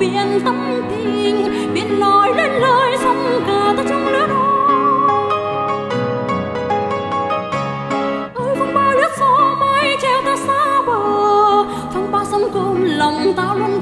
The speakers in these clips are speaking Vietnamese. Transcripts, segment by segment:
biển tâm tình, biển nói lên lời sông cả ta trong nước ơi phong ba nước gió mây treo ta xa bờ phong ba sông cùng lòng ta luôn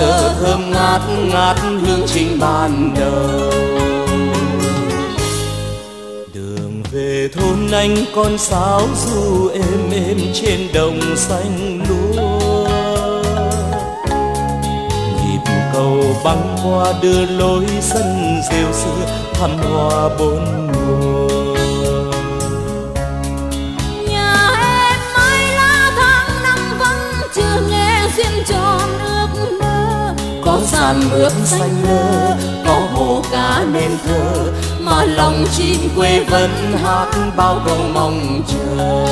tơ thơm ngát ngát hương trình ban đầu. Đường về thôn anh con sáo du êm êm trên đồng xanh lúa. Nhịp cầu băng qua đưa lối sân rêu xưa, thăm hoa bốn mùa mơ gian bước xanh lơ có hồ cá nên thơ, mà lòng chim quê vẫn hát bao câu mong chờ.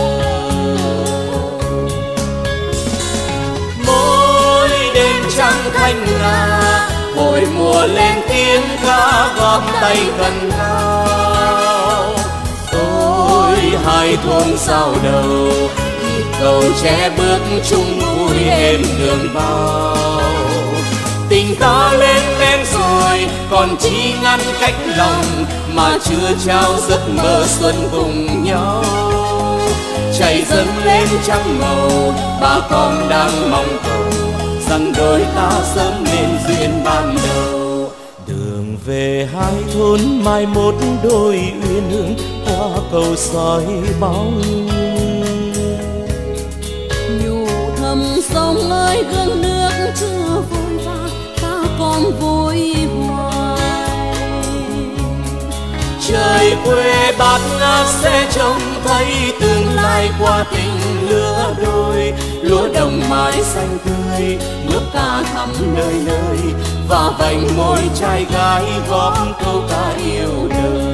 Mỗi đêm trăng thanh nga hồi mùa lên tiếng ca góp tay gần nhau. Tôi hai thôn sau đầu cầu tre bước chung vui em đường bao tình ta lên men rồi còn chi ngăn cách lòng mà chưa trao giấc mơ xuân cùng nhau. Chạy dâng lên trăng màu, ba con đang mong cầu rằng đôi ta sớm nên duyên ban đầu. Đường về hai thôn mai một đôi uyên ương qua cầu soi bóng. Nhủ thầm sông ơi, gương nước chưa vui trời quê bát ngát sẽ trông thấy tương lai qua tình lứa đôi. Lúa đồng mái xanh tươi, nước ca thắm nơi nơi, và vành môi trai gái góp câu ca yêu đời.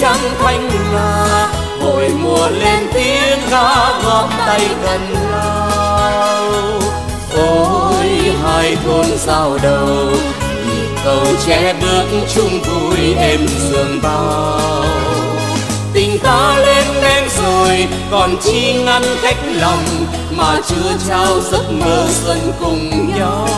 Trăng thanh nga. Hồi mùa lên tiếng ca góp tay gần nhau. Ôi, hai thôn giao đầu nhịp cầu che bước chung vui êm sương bao. Tình ta lên men rồi, còn chi ngăn cách lòng, mà chưa trao giấc mơ xuân cùng nhau.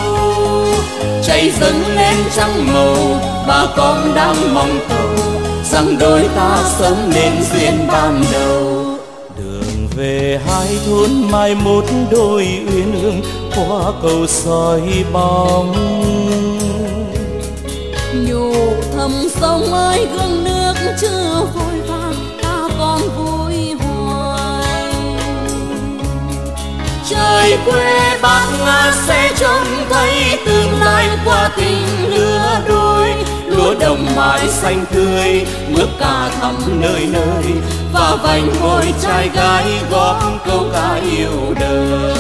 Chạy dâng lên trăng màu, bà con đang mong cầu rằng đôi ta sớm nên duyên ban đầu. Đường về hai thôn mai một đôi uyên ương, qua cầu soi bóng. Nhủ thầm sông ơi, gương nước chưa vội vàng, ta còn vui hoài. Trời quê bác ngã sẽ trông thấy tương lai qua tình lứa đôi lúa đồng mãi xanh tươi, mướp ca thắm nơi nơi, và vành môi trai gái góp câu ca yêu đời.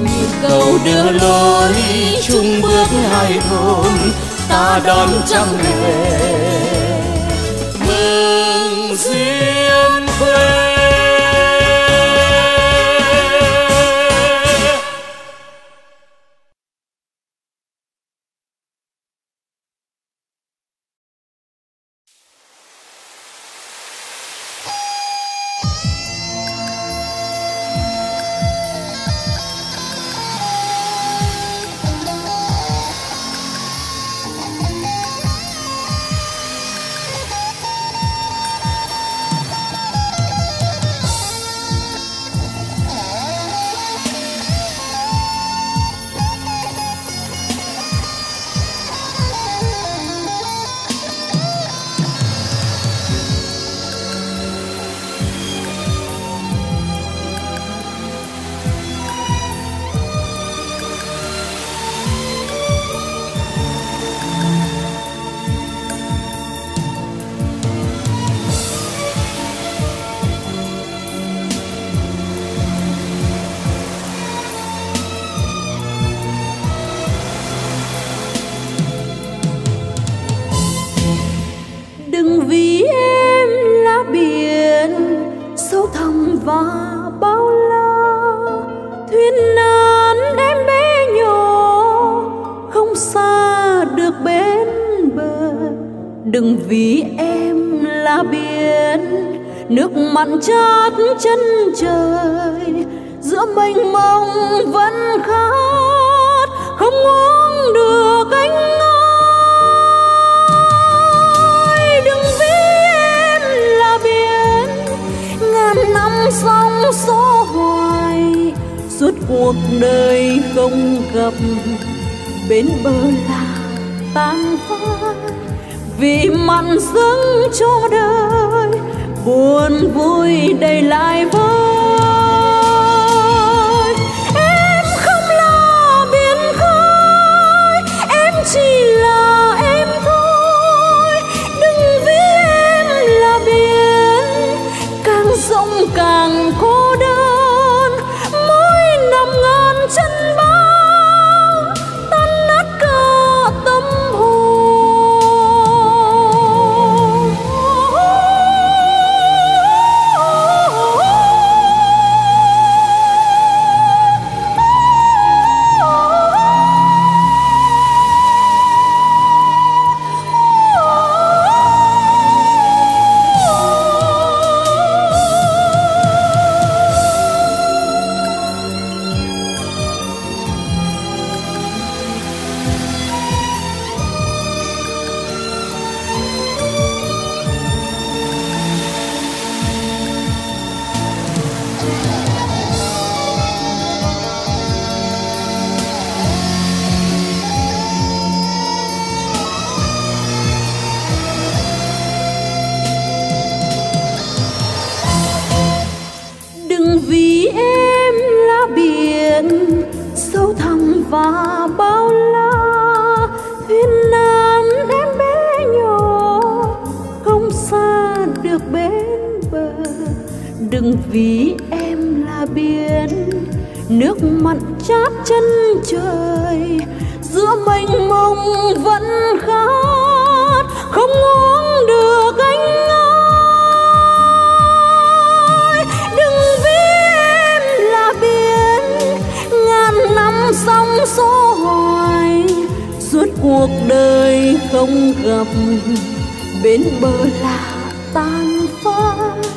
Nhịp cầu đưa lối chung bước hai thôn, ta đón trăng về mừng duyên quê mặn chát chân trời, giữa mênh mông vẫn khát, không uống được anh ơi. Đừng ví em là biển, ngàn năm sóng số hoài, suốt cuộc đời không gặp bên bờ là tan phai. Vì mặn dâng cho đời buồn vui đầy lại vơi. Em không lo biến khơi, em chỉ là em thôi. Đừng vì em là biển, càng rộng càng phai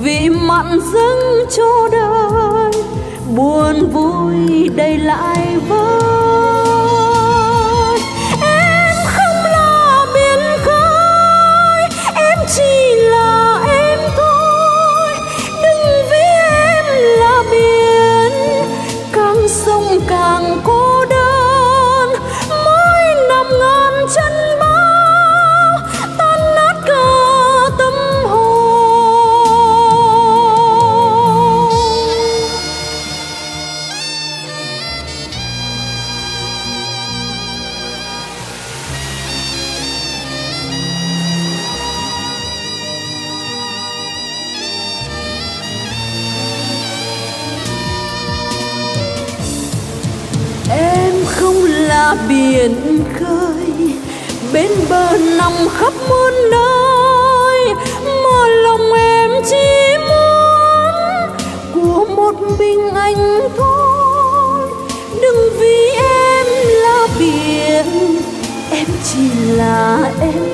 vì mặn dâng cho đời. Buồn vui đầy lại vơi anh thôi. Đừng vì em là biển em chỉ là em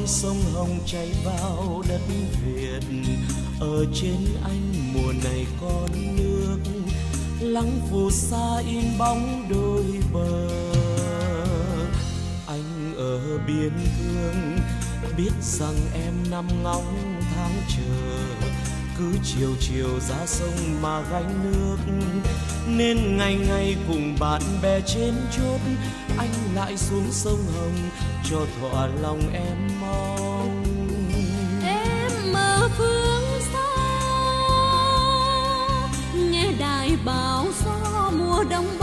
con sông hồng chảy vào đất việt. Ở trên anh mùa này con nước lắng phù sa in bóng đôi bờ. Anh ở biên cương biết rằng em năm ngóng tháng chờ. Cứ chiều chiều ra sông mà gánh nước, nên ngày ngày cùng bạn bè trên chốt anh lại xuống sông hồng cho thỏa lòng em mong. Em mơ phương xa, nghe đài báo gió mùa đông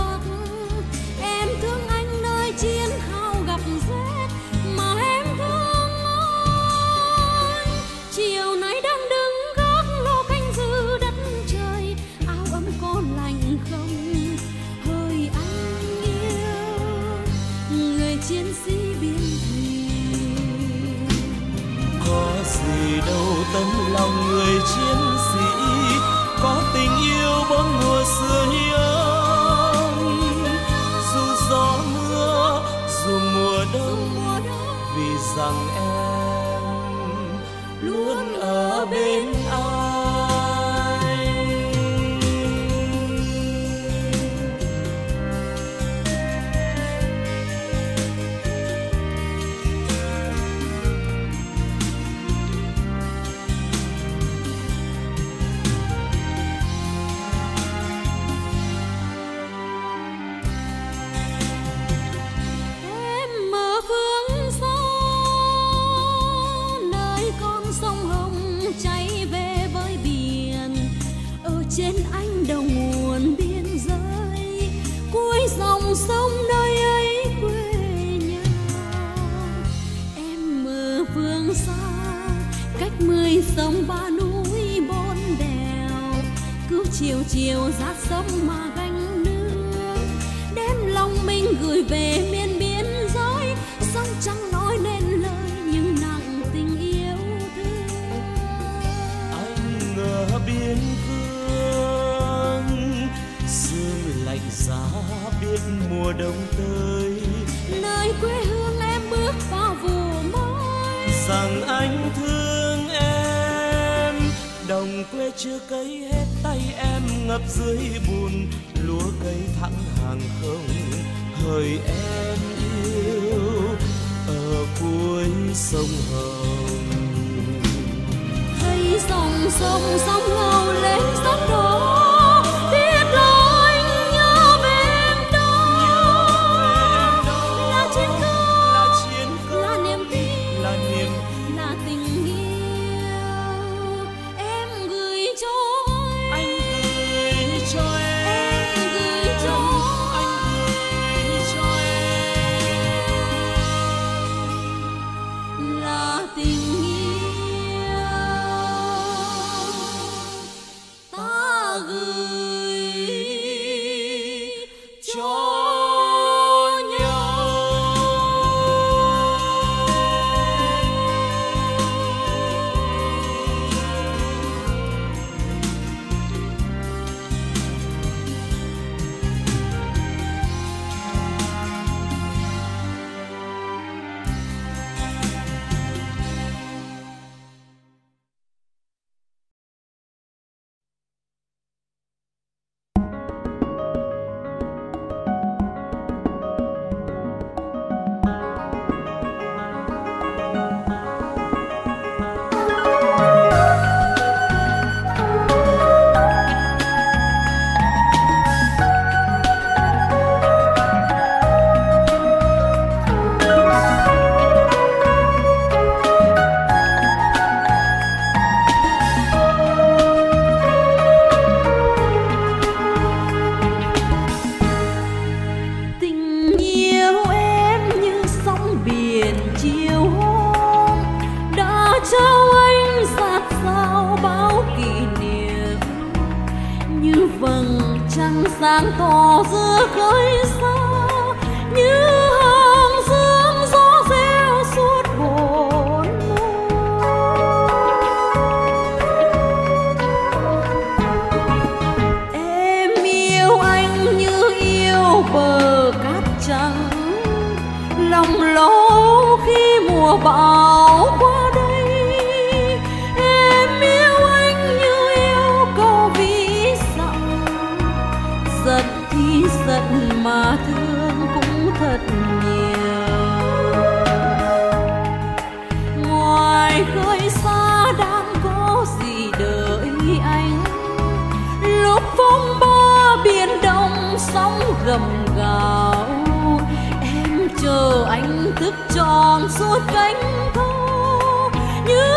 tròn suốt cánh thô như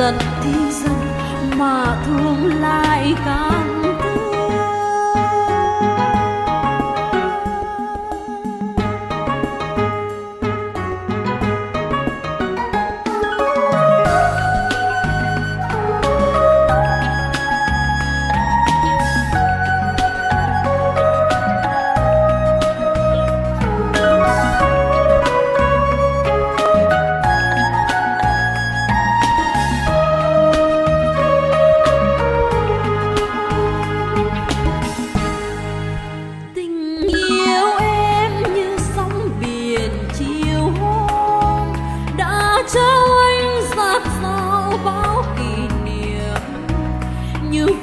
giận thì giận mà thương lại càng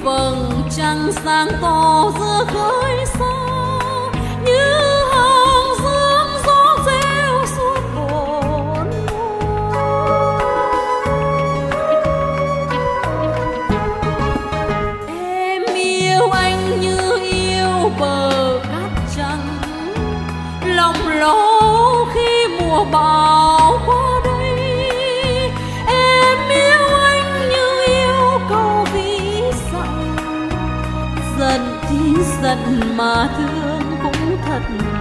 vầng trăng sáng to giữa khơi xa, như hàng dương gió rêu suốt bốn em yêu anh như yêu bờ cát trắng, lòng lố khi mùa bão thật mà thương cũng thật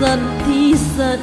giận thì giận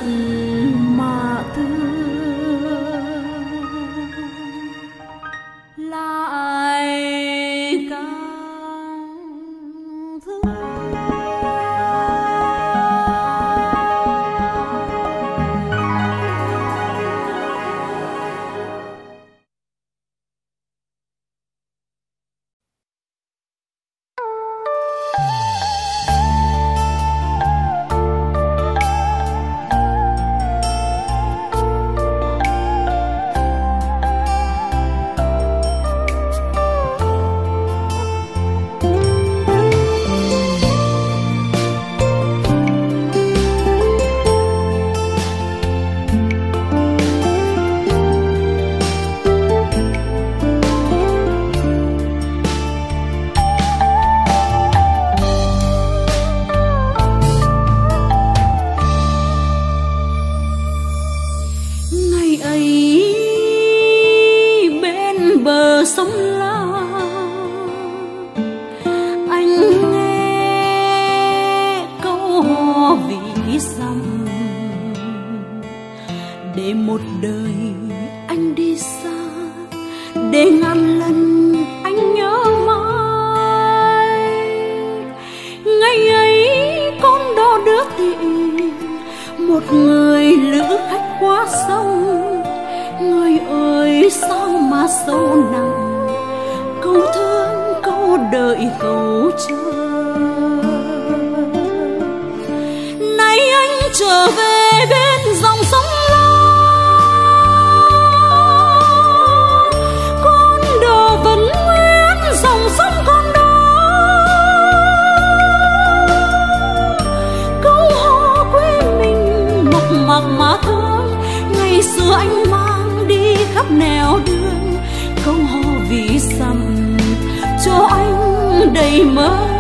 trở về bên dòng sông lớn con đò vẫn nguyên dòng sông con đó câu hò quê mình mộc mạc mà thương ngày xưa anh mang đi khắp nẻo đường. Câu hò vì sầm cho anh đầy mơ.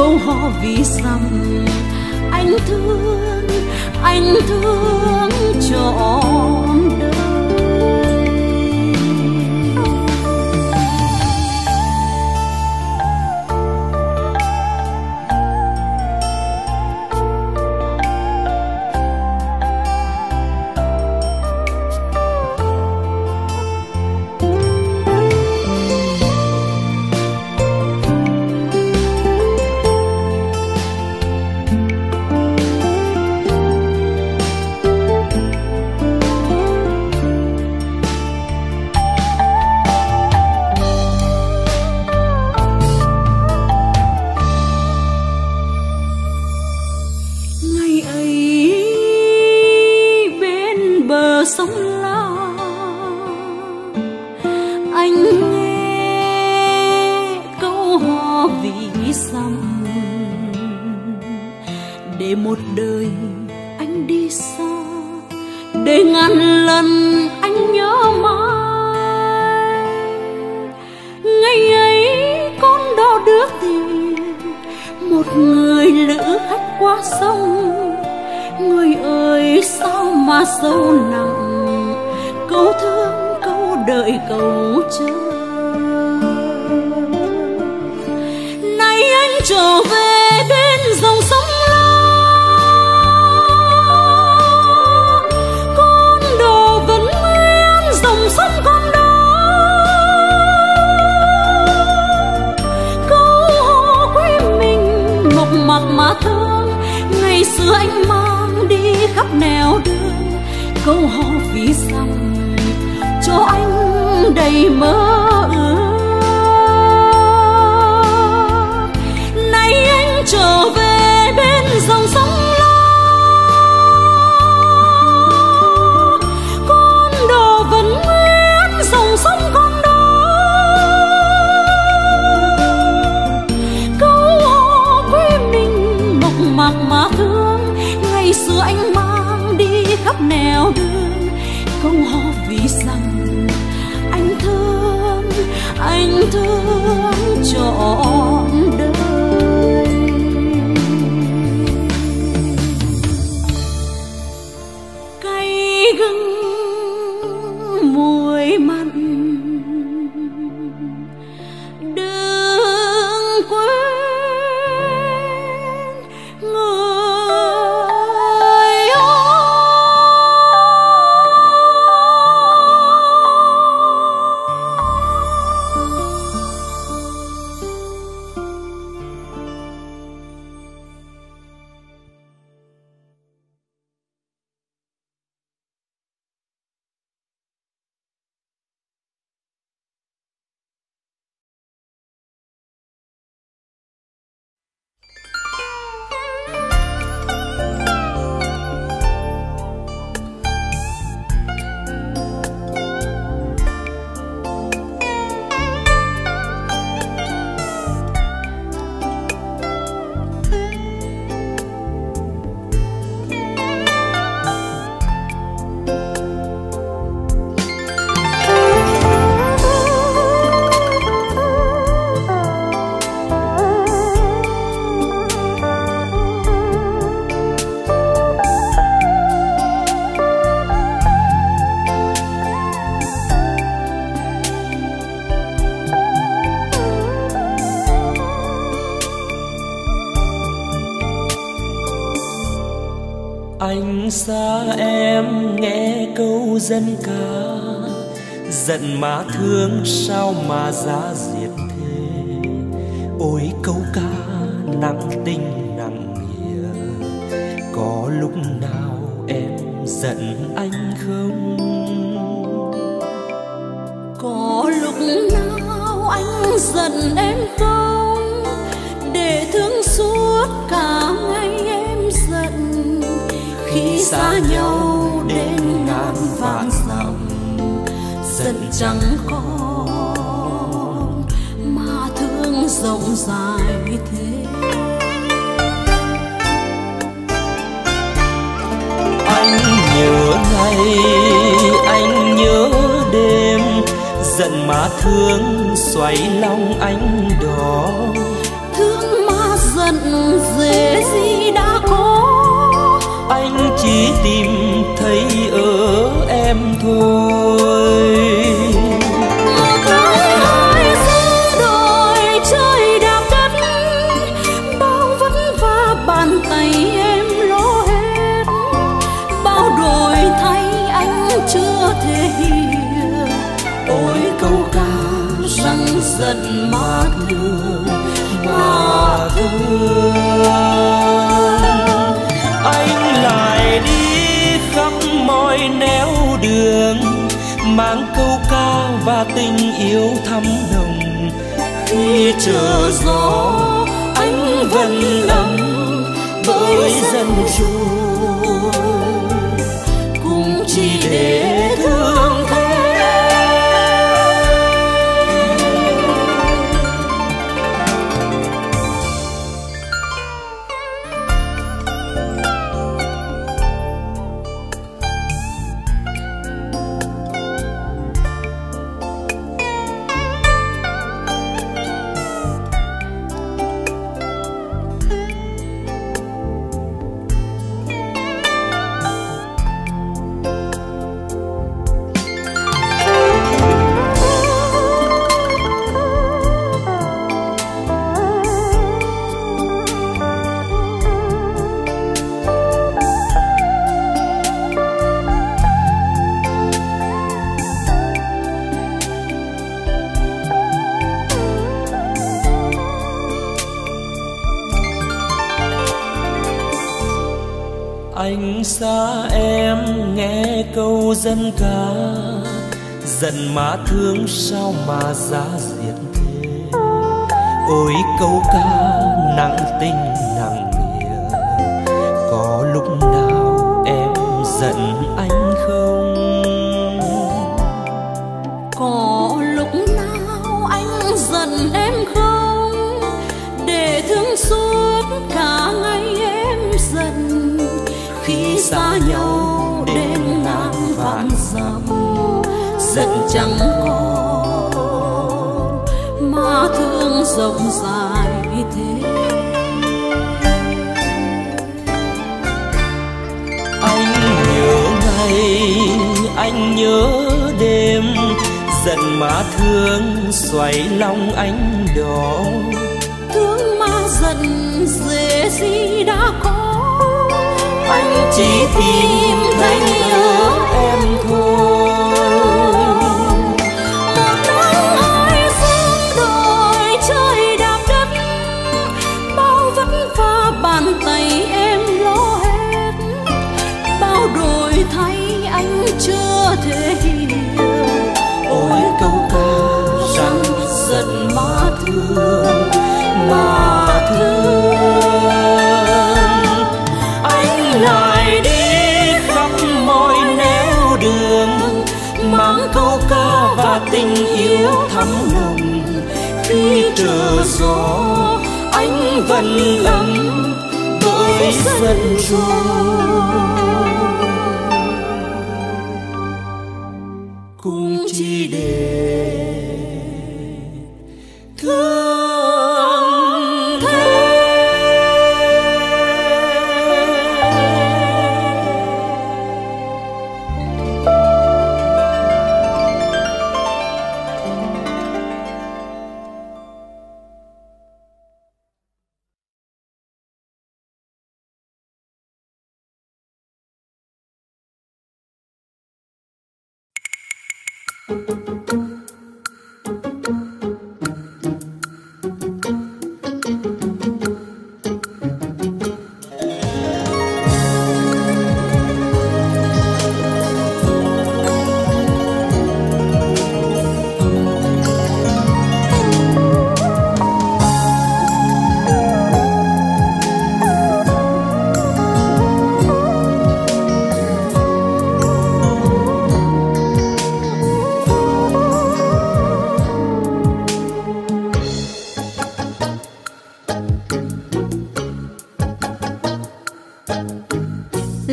Câu hò vì rằng anh thương anh thương trọn để một đời anh đi xa, để ngàn lần anh nhớ mãi. Ngày ấy con đò đưa tiền một người lữ khách qua sông. Người ơi, sao mà sâu nặng, câu thương, câu đợi câu chờ câu hò vì sao cho anh đầy mơ dân ca giận má thương sao mà giá diệt thế? Ôi câu ca nặng tình nặng nghĩa có lúc nào em giận anh không? Có lúc nào anh giận em không? Để thương suốt cả ngày em giận khi xa nhau giận chẳng còn mà thương rộng dài thế. Anh nhớ ngày anh nhớ đêm giận mà thương xoay lòng anh đó thương mà giận dễ gì đã có. Anh chỉ tìm thấy ở em thôi thương anh lại đi khắp mọi nẻo đường, mang câu ca và tình yêu thắm nồng. Khi chờ gió, anh vẫn lầm bởi dân trôi cũng chỉ để câu dân ca giận má thương sao mà giá diệt thế? Ôi câu ca nặng tình chẳng còn mà thương rộng dài thế. Anh nhớ ngày anh nhớ đêm giận má thương xoay lòng anh đó thương mà giận dễ gì đã có anh chỉ tìm thấy ở em thôi thấy anh chưa thể hiểu. Ôi câu ca rằng giận má thương má thương. Anh lại đi khắp mọi nẻo đường, mang câu ca và tình yêu thắm nồng. Khi trở gió, anh vẫn lắm bởi sân trôi chỉ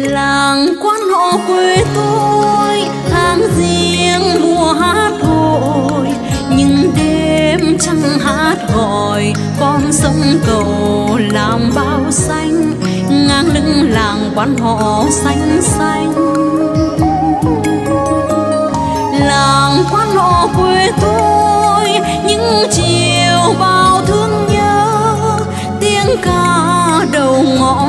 Làng quan họ quê tôi, tháng riêng mùa hát hội nhưng đêm trăng hát gọi con sông cầu làm bao xanh. Ngang lưng làng quan họ xanh xanh. Làng quan họ quê tôi, những chiều bao thương nhớ. Tiếng ca đầu ngõ.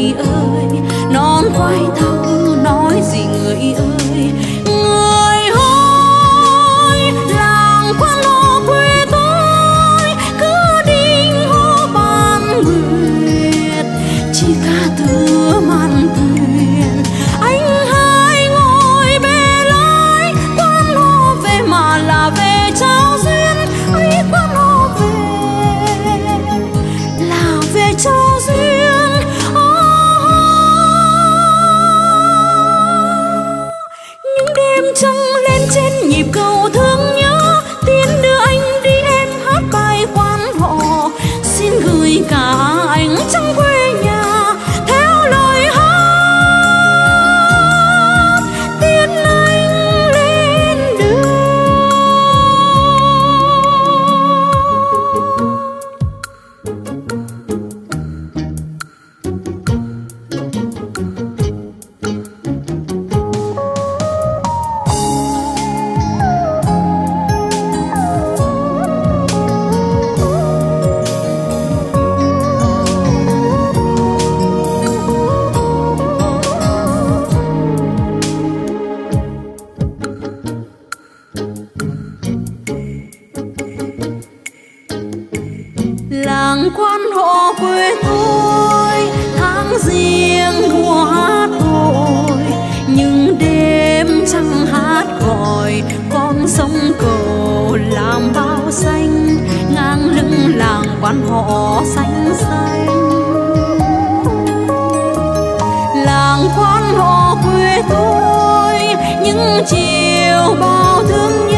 Người ơi. Non quay thâu nói gì người ơi. quan họ xanh xanh làng quan họ quê tôi những chiều bao thương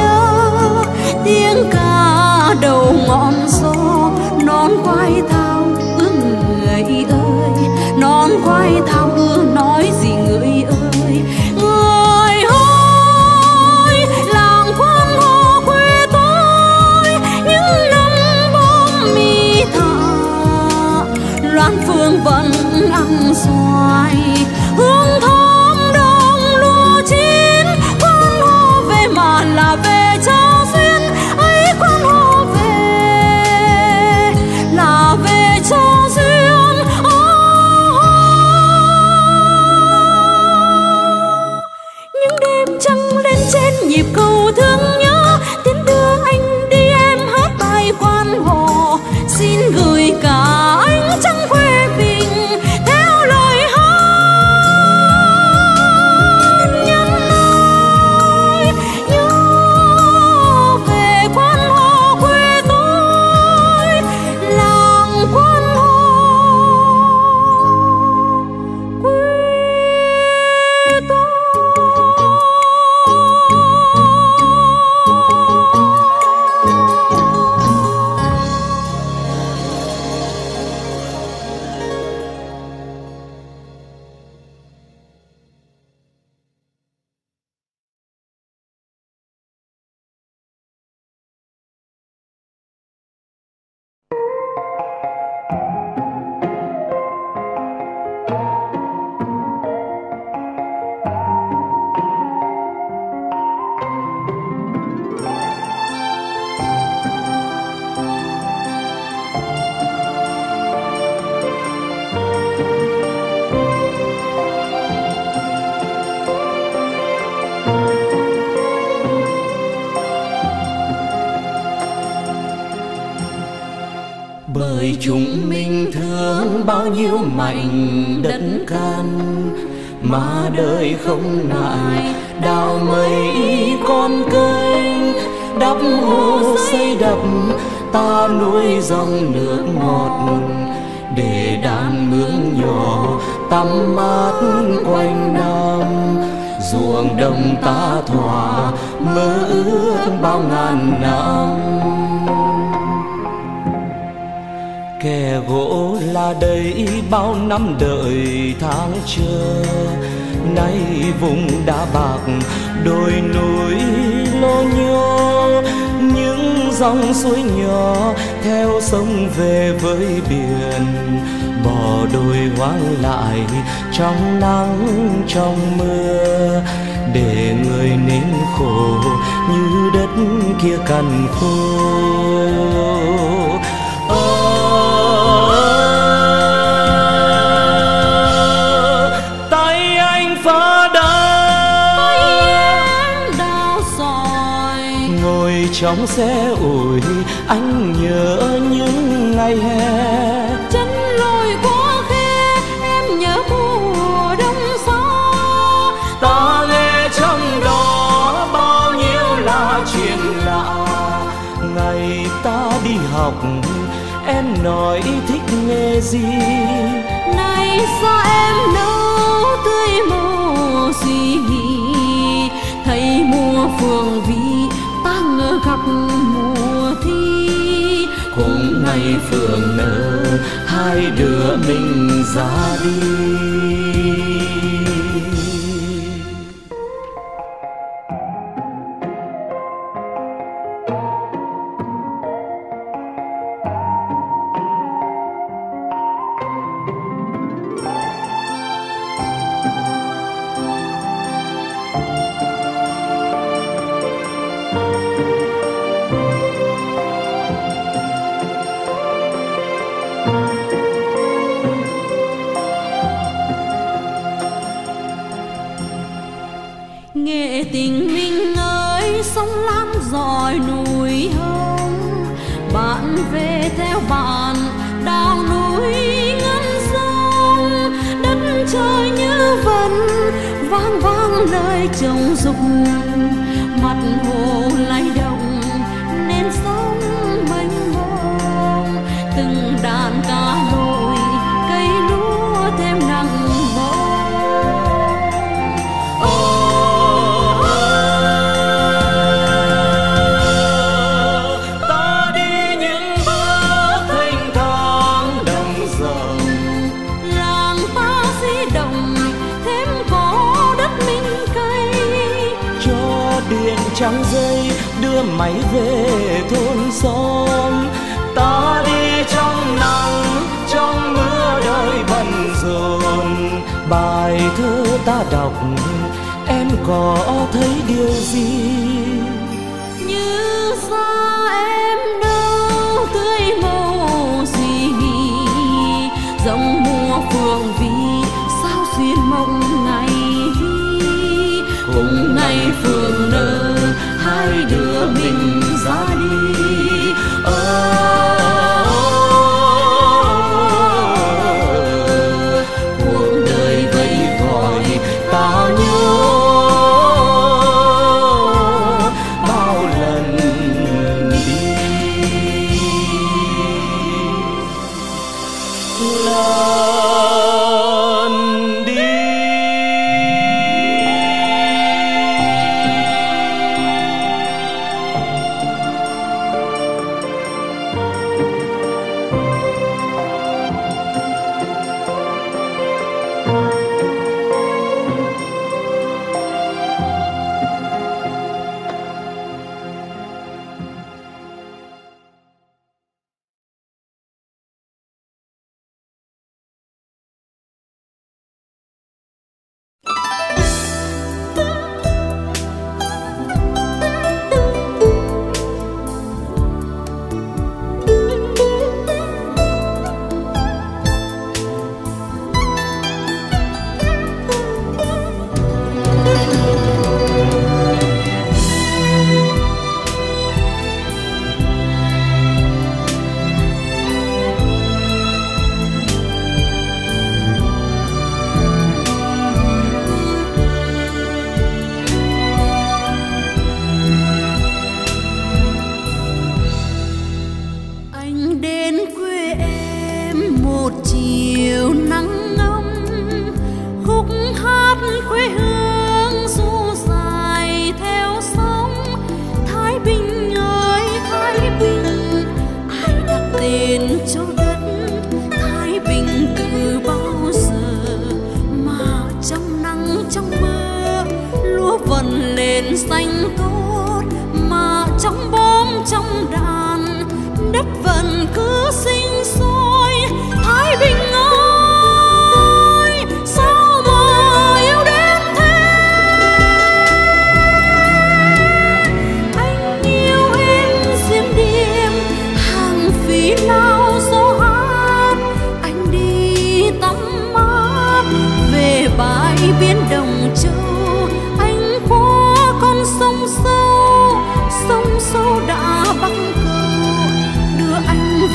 can mà đời không nại đào mấy con kênh đắp hồ xây đập. Ta nuôi dòng nước ngọt để đàn mướn nhỏ, tắm mát quanh năm. Ruộng đồng ta thỏa, mơ ước bao ngàn năm. Kẻ gỗ là đây bao năm đợi tháng chờ nay vùng đá bạc, đồi núi lô nhô, những dòng suối nhỏ theo sông về với biển. Bỏ đồi hoang lại trong nắng, trong mưa, để người nên khổ như đất kia cằn khô. Trong xe ủi anh nhớ những ngày hè. Chân lội qua khe em nhớ mùa đông xa. Ta nghe trong đó bao nhiêu là chuyện lạ. Ngày ta đi học em nói thích nghề gì? Này sao em nấu tươi màu suy nghĩ. Thấy mùa phường ta khắp mùa thi. Cùng ngày phường nở hai đứa mình ra đi. សុខមាត់ហូរឡៃ máy về thôn xóm. Ta đi trong nắng, trong mưa đời bận rộn. Bài thơ ta đọc, em có thấy điều gì?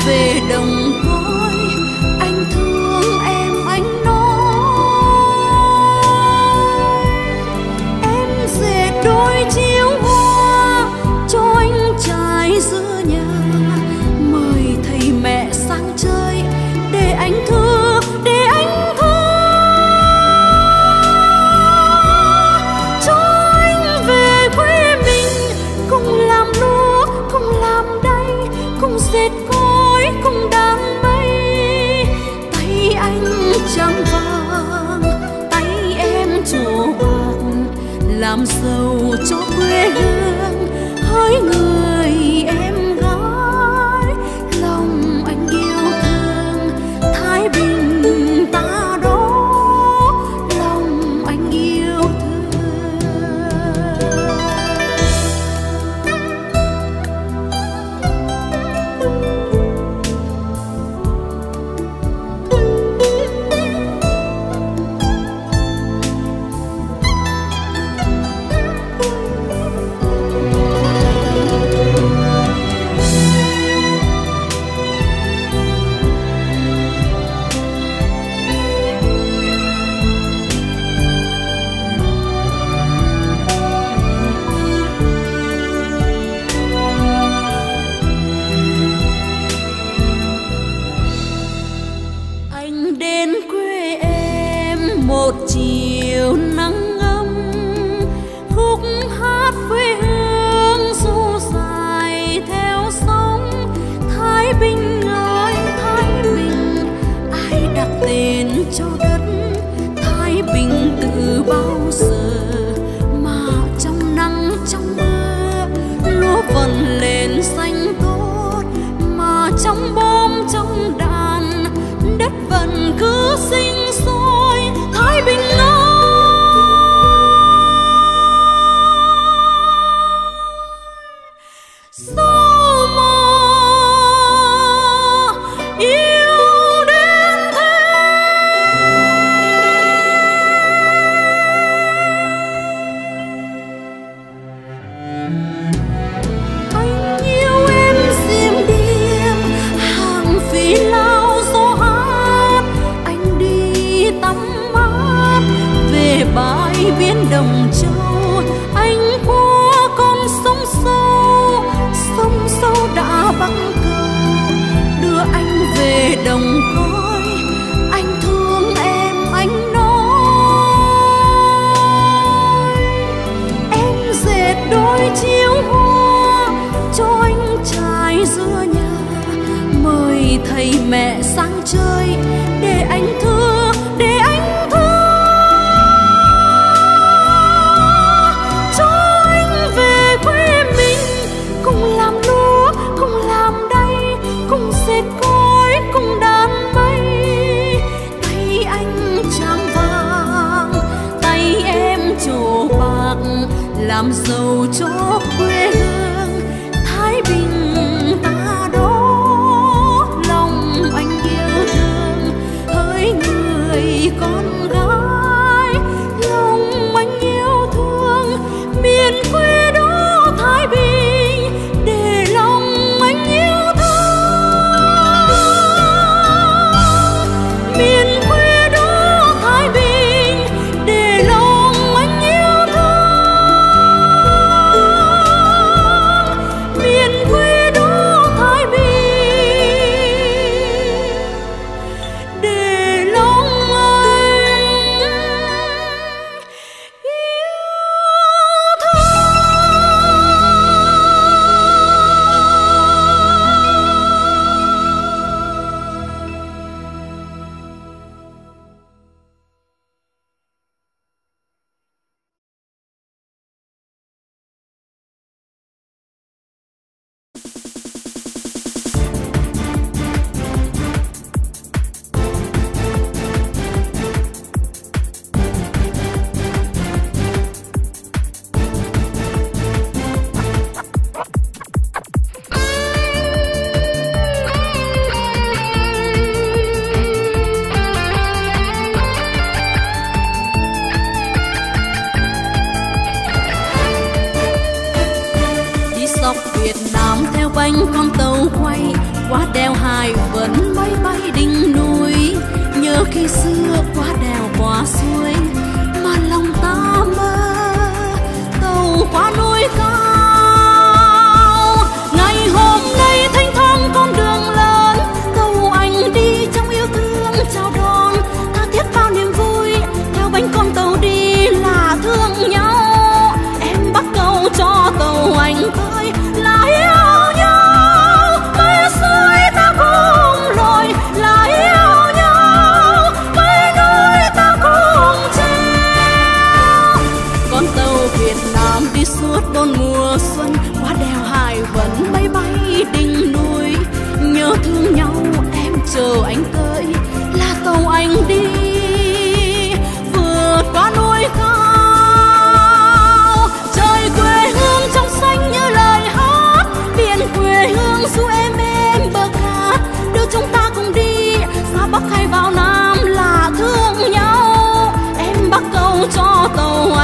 Về đồng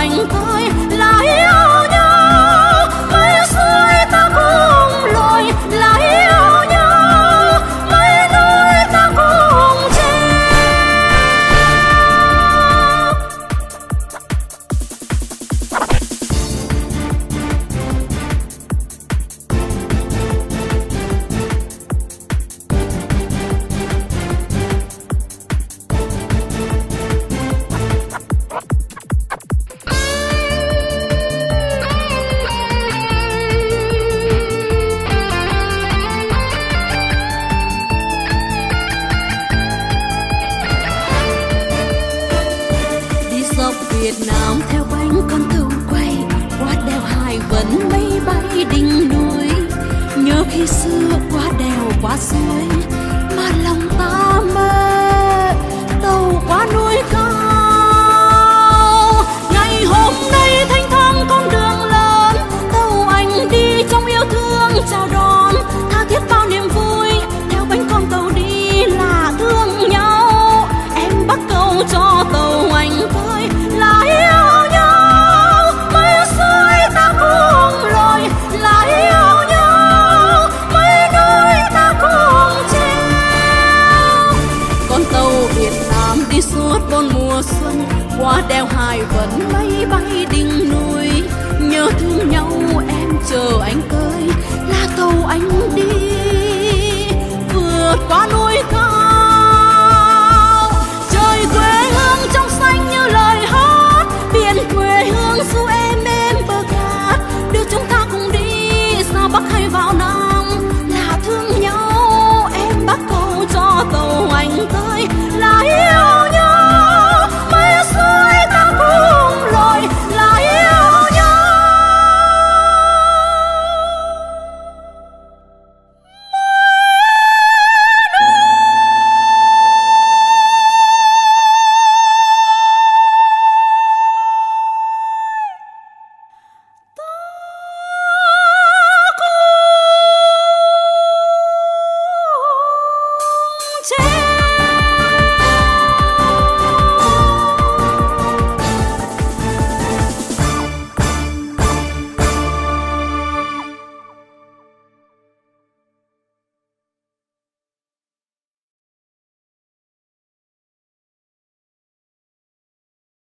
anh coi